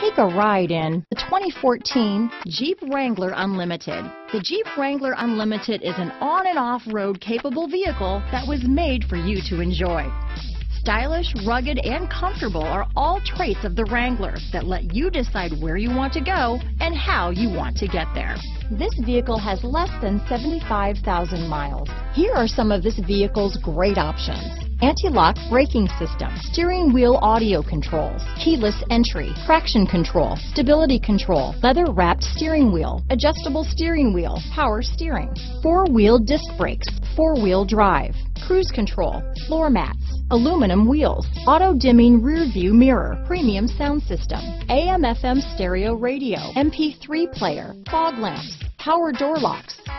Take a ride in the 2014 Jeep Wrangler Unlimited. The Jeep Wrangler Unlimited is an on and off-road capable vehicle that was made for you to enjoy. Stylish, rugged, and comfortable are all traits of the Wrangler that let you decide where you want to go and how you want to get there. This vehicle has less than 75,000 miles. Here are some of this vehicle's great options. Anti-lock braking system, steering wheel audio controls, keyless entry, traction control, stability control, leather wrapped steering wheel, adjustable steering wheel, power steering, four-wheel disc brakes, four-wheel drive, cruise control, floor mats, aluminum wheels, auto dimming rear view mirror, premium sound system, AM FM stereo radio, MP3 player, fog lamps, power door locks.